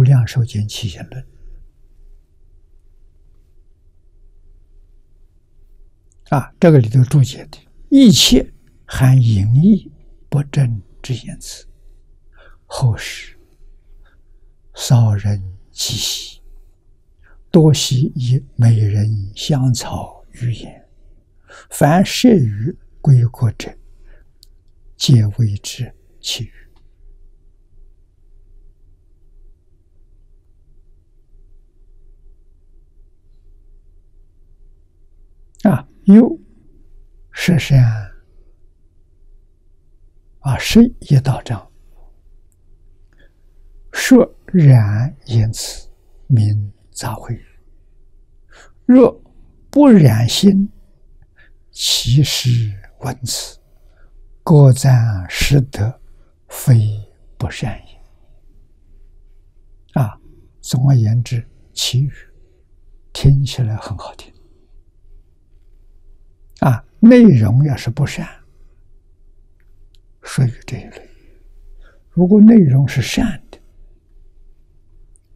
无量寿经起心论》啊，这个里头注解的一切含淫意不正之言辞，后世少人极喜，多习以美人香草语言，凡摄于归国者，皆为之其语。啊，有十善啊，十一道章，说然言辞，名杂秽；若不染心，其实文辞，各赞实德，非不善也。啊，总而言之，其语听起来很好听。内容要是不善，属于这一类；如果内容是善的，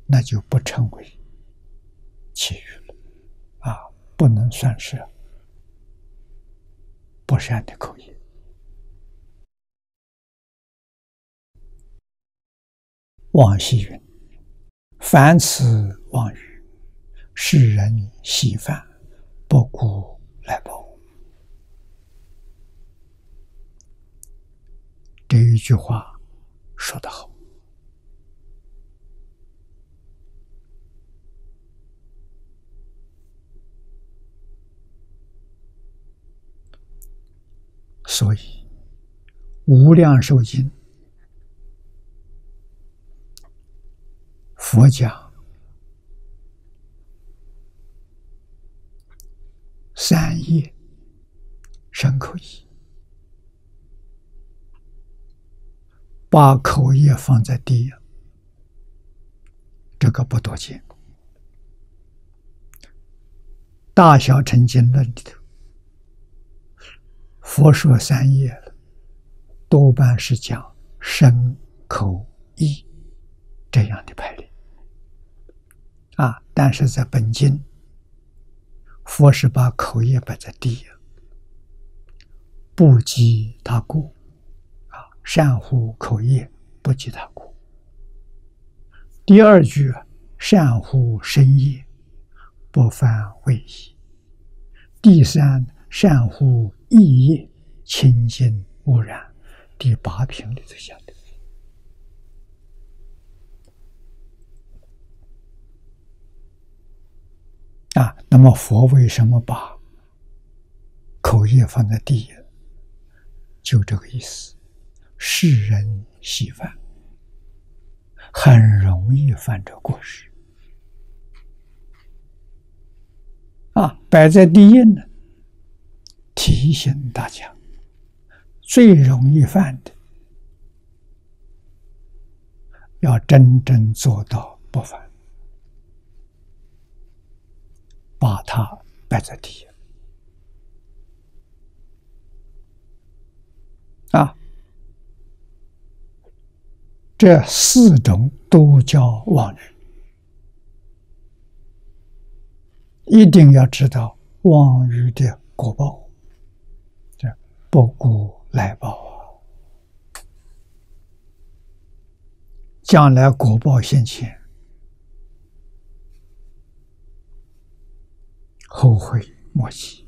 那就不称为奇语了。啊，不能算是不善的口业。王希云：“凡此妄语，世人习犯，不顾来报。”这一句话说得好，所以《无量寿经》佛讲三业深口意。把口业放在第一，这个不多见。大小乘经论里头，佛说三业，多半是讲身、口、意这样的排列。啊，但是在本经，佛是把口业摆在第一，不计他过。善乎口业，不及他过。第二句，善乎身业，不犯位移。第三，善乎意业，清净无染。第八品里头讲的。啊，那么佛为什么把口业放在第一？就这个意思。世人喜犯，很容易犯这过失啊！摆在第一呢，提醒大家，最容易犯的，要真正做到不犯，把它摆在第一啊！这四种都叫妄语，一定要知道妄语的果报，这不顾来报啊！将来果报现前，后悔莫及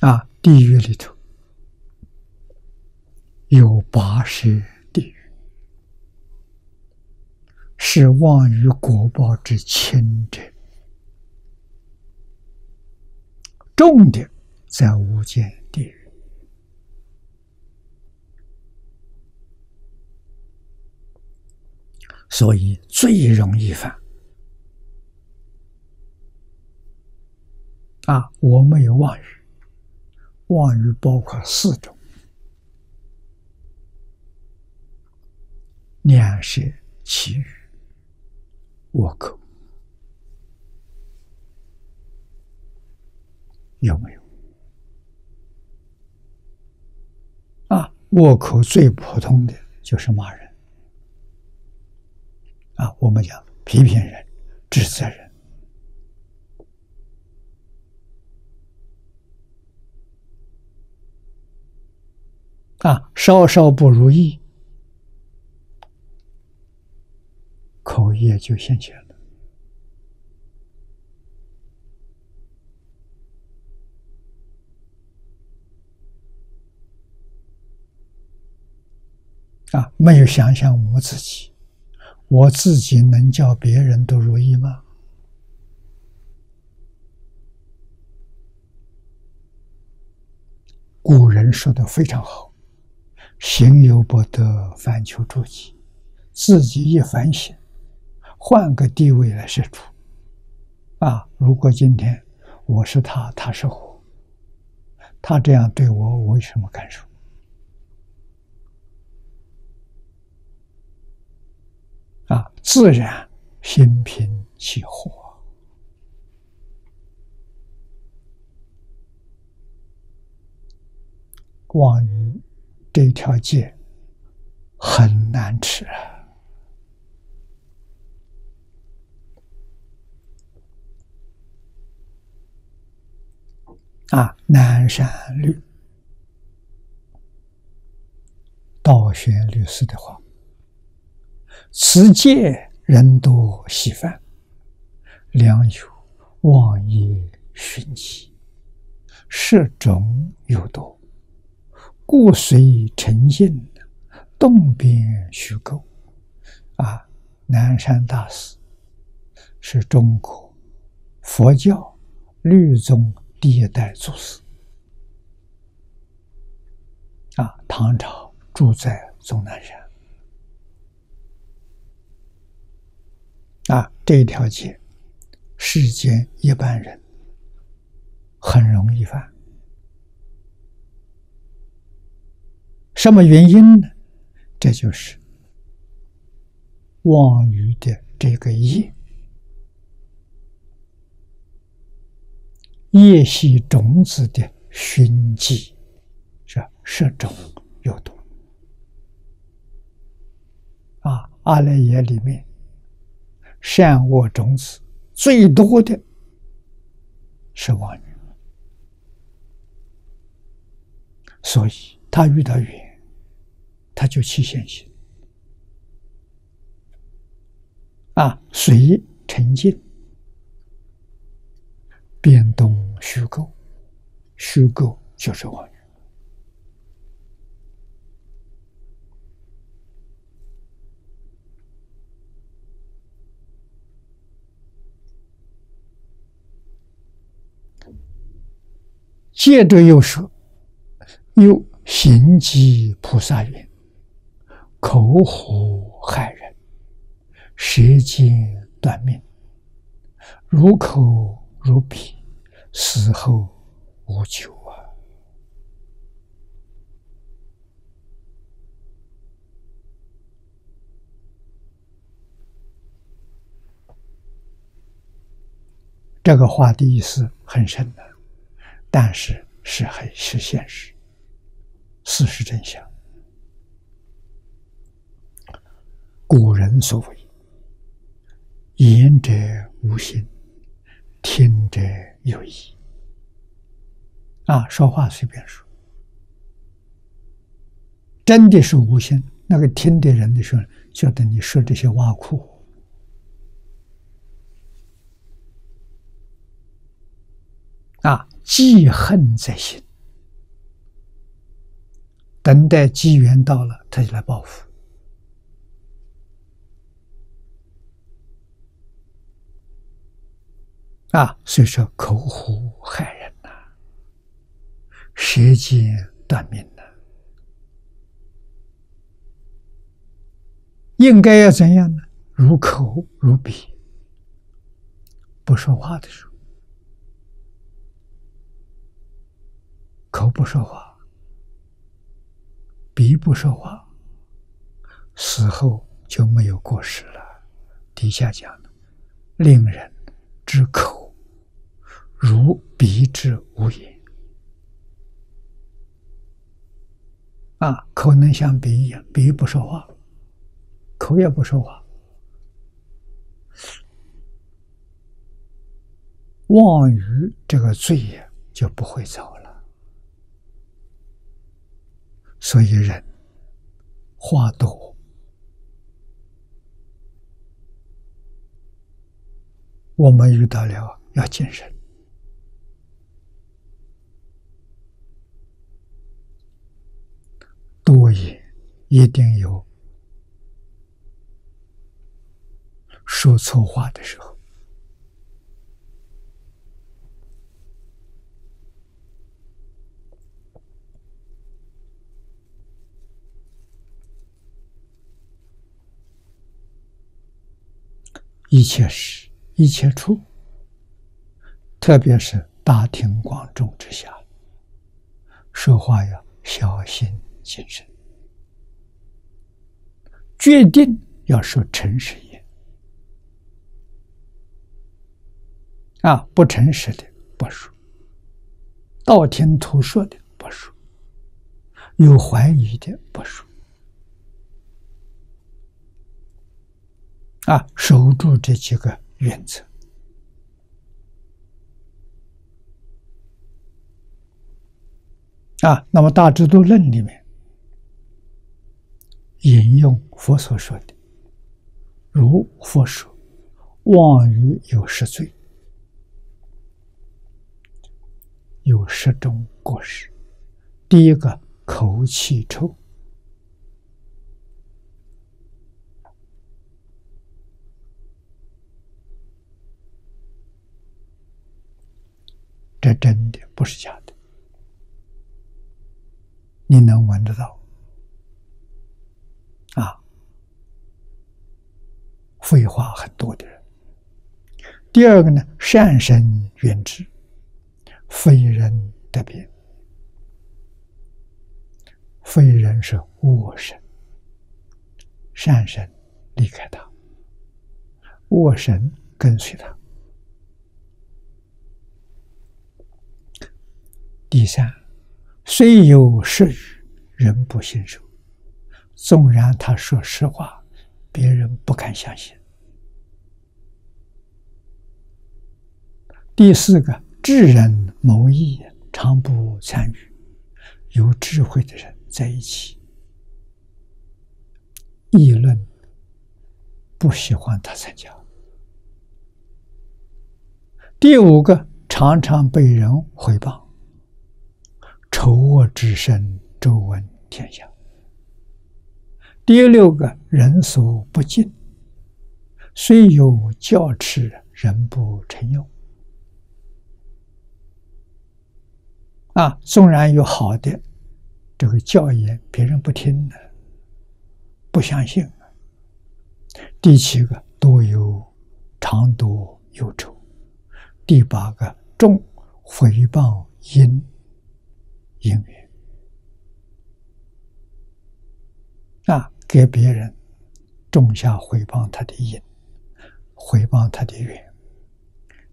啊！地狱里头。有八十地狱，是妄于果报之轻者，重的在无间地狱，所以最容易犯。啊，我没有妄语，妄语包括四种。两舌其余，我口有没有？啊，我口最普通的就是骂人，啊，我们讲批评人、指责人，啊，稍稍不如意，口业就现前了。啊，没有想想我自己，我自己能叫别人都如意吗？古人说的非常好：“行有不得，反求诸己。”自己一反省，换个地位来设处。啊，如果今天我是他，他是我，他这样对我，我有什么感受？啊，自然心平气和。妄语这条界很难吃啊！啊，南山律道玄律师的话。此界人多稀犯，良友妄业熏气，色种有多，故随成性，动变虚构。啊，南山大师是中国佛教律宗第一代祖师，啊，唐朝住在终南山。啊，这一条街，世间一般人很容易犯。什么原因呢？这就是妄语的这个业，业系种子的熏剂，是摄种有毒。啊，阿赖耶里面。善恶种子最多的是妄语，所以他遇到缘，他就起现行啊，随沉静，变动虚构，虚构就是妄语。接着又说：“又行迹菩萨言，口虎害人，舌尖断命，如口如鼻，死后无求啊！”这个话的意思很深的。但是是很是现实，事实真相。古人所谓“言者无心，听者有意”，啊，说话随便说，真的是无心。那个听的人的时候，觉得你说这些挖苦。啊，记恨在心，等待机缘到了，他就来报复。啊，所以说口虎害人呐，舌尖断命呐，应该要怎样呢？如口如鼻，不说话的时候。口不说话，鼻不说话，死后就没有过失了。底下讲的，令人之口如彼之无也。啊，口能像鼻一样，鼻不说话，口也不说话，妄语这个罪也就不会造了。所以人话多。我们遇到了要谨慎，多也一定有说错话的时候，一切事、一切处，特别是大庭广众之下，说话要小心。精神，决定要说诚实言啊！不诚实的不说，道听途说的不说，有怀疑的不说啊！守住这几个原则啊！那么《大智度论》里面。引用佛所说的，如佛说，妄语有十罪，有十种过失。第一个，口气臭，这真的不是假的，你能闻得到。啊，废话很多的人。第二个呢，善神远之，非人得别。非人是恶神，善神离开他，恶神跟随他。第三，虽有实语，人不信受。纵然他说实话，别人不敢相信。第四个，智人谋义，常不参与；有智慧的人在一起议论，不喜欢他参加。第五个，常常被人回报，丑恶之身，周闻天下。第六个人所不敬，虽有教持，人不成用。啊，纵然有好的这个教言，别人不听的，不相信。第七个多有常多忧愁。第八个重回谤因因缘。啊。给别人种下毁谤他的因，毁谤他的缘。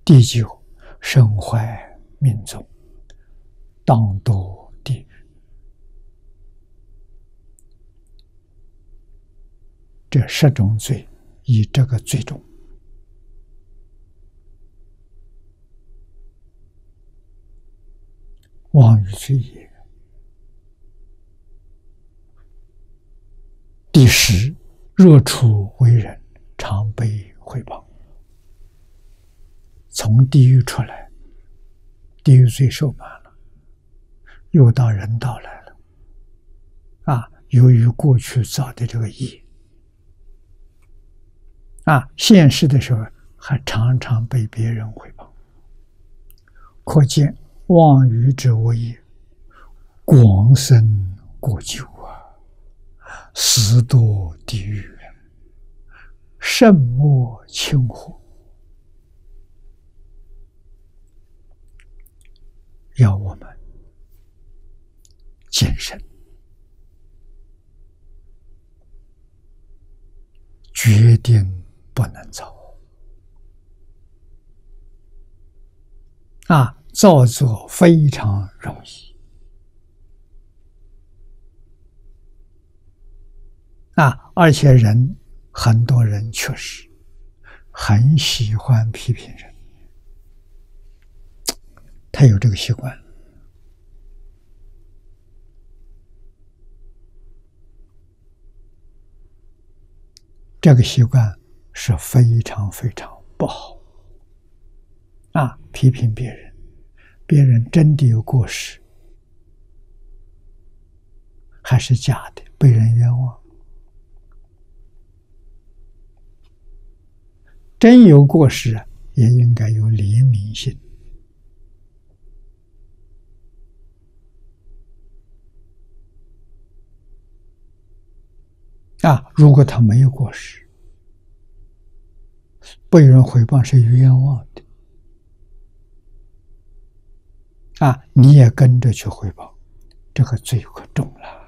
第九，身怀命中，当堕地狱。这十种罪，以这个罪重。妄语罪也。第十，若处为人，常被毁谤。从地狱出来，地狱罪受满了，又到人道来了。啊，由于过去造的这个业，啊，现世的时候还常常被别人毁谤，可见妄语之恶业，广深过久啊。死堕地狱，甚莫轻乎？要我们谨慎，决定不能造啊！造作非常容易。啊！而且人很多人确实很喜欢批评人，他有这个习惯。这个习惯是非常非常不好啊！批评别人，别人真的有过失，还是假的，被人冤枉？真有过失，也应该有怜悯心啊！如果他没有过失，被人诽谤是冤枉的啊！你也跟着去汇报，这个罪可重了。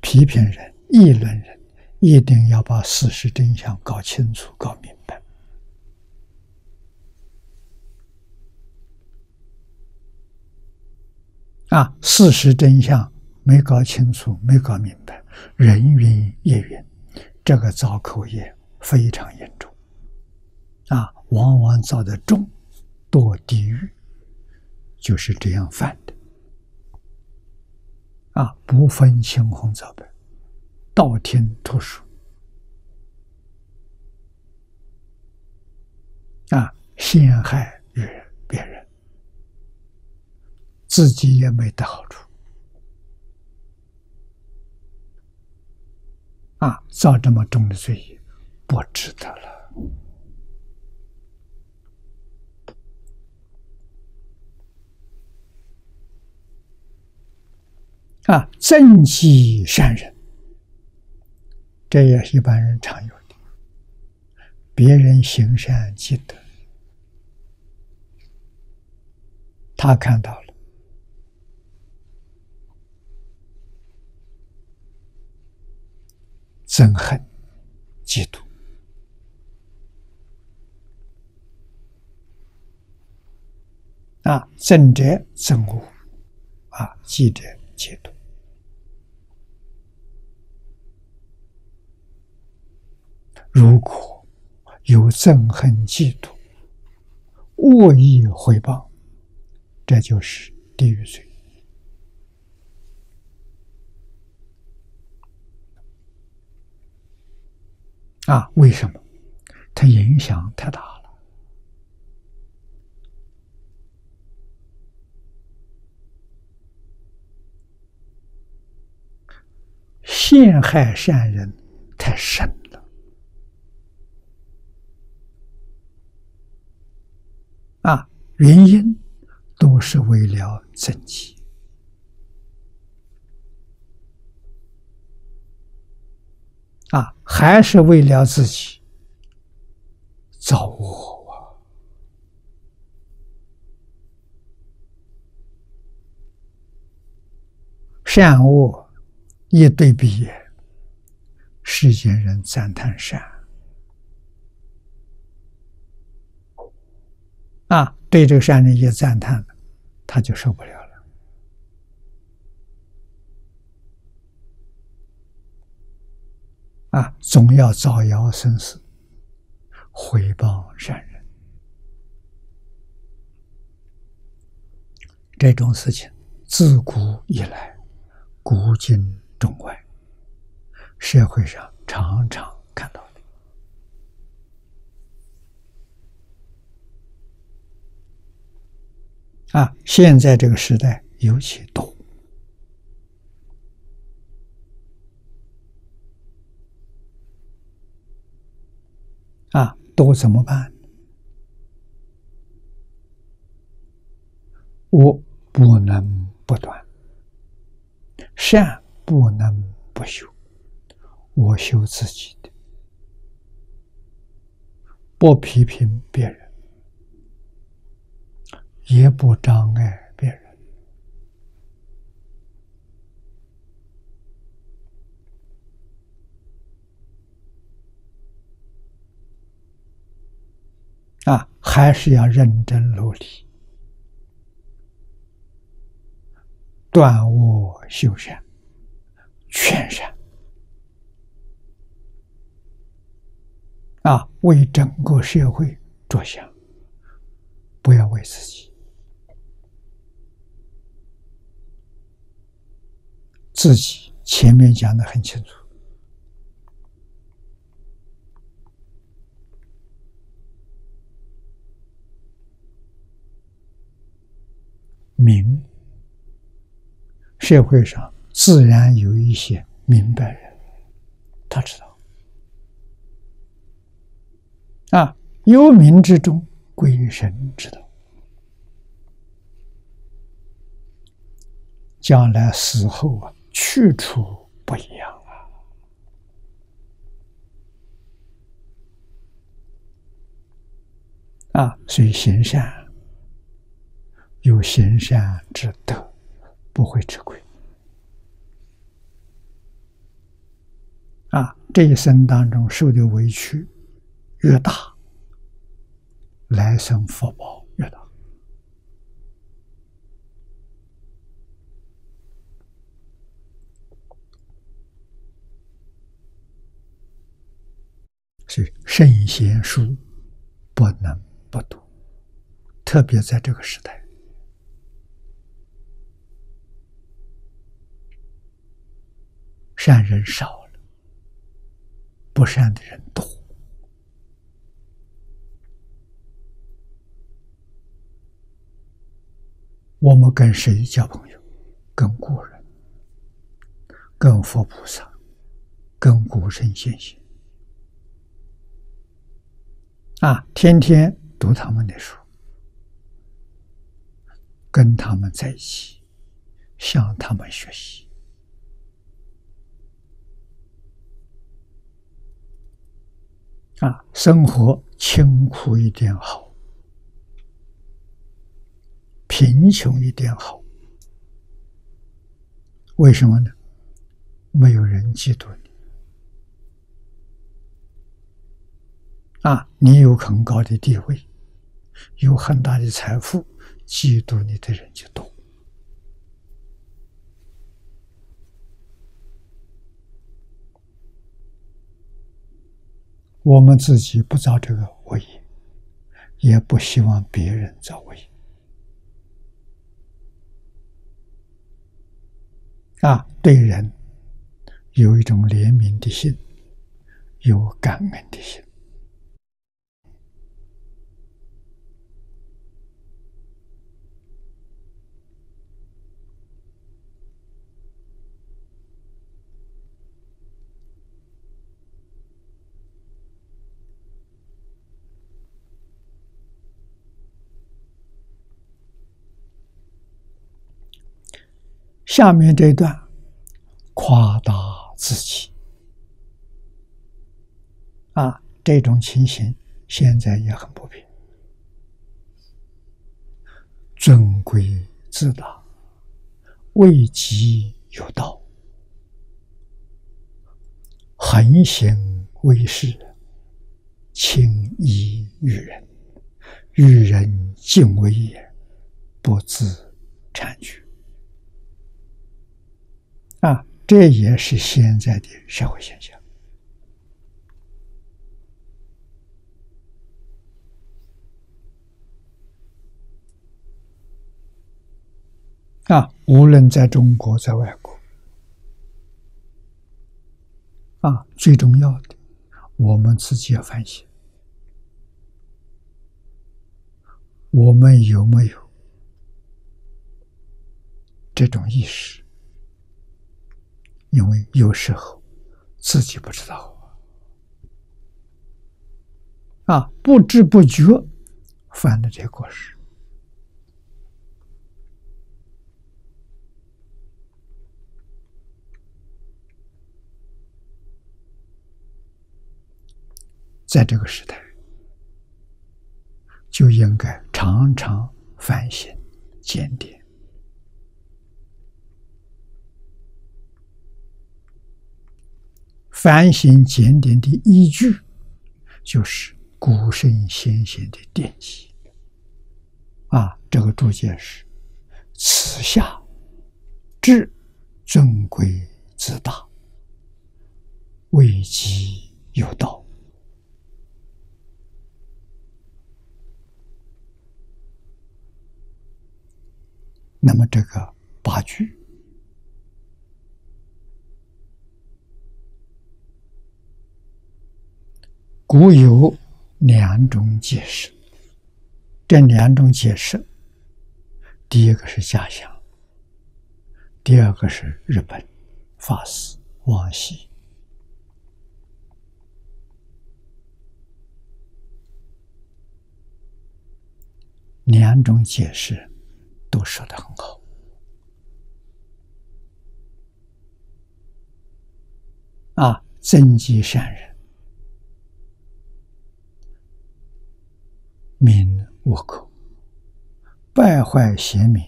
批评人、议论人，一定要把事实真相搞清楚、搞明白。啊，事实真相没搞清楚、没搞明白，人云亦云，这个造口业非常严重。啊，往往造的重，堕地狱，就是这样犯的。啊，不分青红皂白，道听途说，啊，陷害于别人，自己也没得好处，啊，造这么重的罪业，不值得了。啊，正己善人，这也是一般人常有的。别人行善积德，他看到了，憎恨、嫉妒，啊，憎者憎恶，啊，嫉者嫉妒。如果有憎恨、嫉妒、恶意回报，这就是地狱罪啊！为什么？它影响太大了。陷害善人太深了。啊，原因都是为了增己啊，还是为了自己造恶啊？善恶一对比，世间人赞叹善。啊，对这个善人一赞叹他就受不了啊，总要造谣生事，回报善人，这种事情自古以来，古今中外，社会上常常看到。啊，现在这个时代尤其多啊，多怎么办？我不能不断，善不能不修，我修自己的，不批评别人。也不障碍别人啊，还是要认真努力，断恶修善，劝善。啊，为整个社会着想，不要为自己。自己前面讲的很清楚，明社会上自然有一些明白人，他知道。啊，幽冥之中，鬼神知道。将来死后啊，去处不一样啊！啊，所以行善有行善之德，不会吃亏。啊，这一生当中受的委屈。越大，来生福报越大。所以圣贤书不能不读，特别在这个时代，善人少了，不善的人多。我们跟谁交朋友？跟古人，跟佛菩萨，跟古圣先贤啊！天天读他们的书，跟他们在一起，向他们学习啊！生活清苦一点好。贫穷一点好，为什么呢？没有人嫉妒你啊！你有很高的地位，有很大的财富，嫉妒你的人就多。我们自己不造这个恶业，也不希望别人造恶业。啊，对人有一种怜悯的心，有感恩的心。下面这段夸大自己啊，这种情形现在也很普遍。尊贵自大，位极有道，横行为世，轻易于人，与人敬畏也，不自察觉。啊，这也是现在的社会现象。啊，无论在中国，在外国，啊，最重要的，我们自己要反省：我们有没有这种意识？因为有时候自己不知道啊，不知不觉犯了这过失，在这个时代，就应该常常反省检点。反省检点的依据就是古圣先贤的典籍。啊，这个注解是：此下至尊贵之大，未及有道。那么这个八句。古有两种解释。这两种解释，第一个是假象，第二个是日本法师王羲。两种解释都说的很好啊！增积善人，名倭寇；败坏贤明，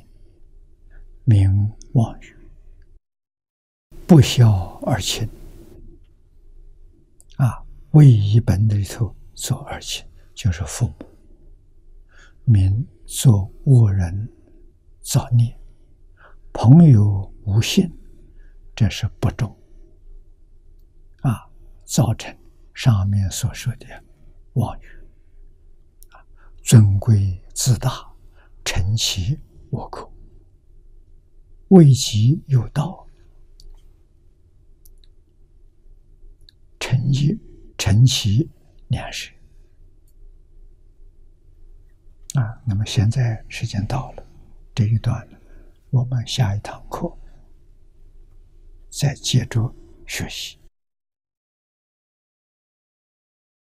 名妄语。不孝而亲啊！为一本里头做二亲，就是父母。民作恶人造孽，朋友无信，这是不忠啊，造成上面所说的妄语，尊贵自大，成其我口，为己有道，成其成其良识。啊，那么现在时间到了，这一段我们下一堂课再接着学习。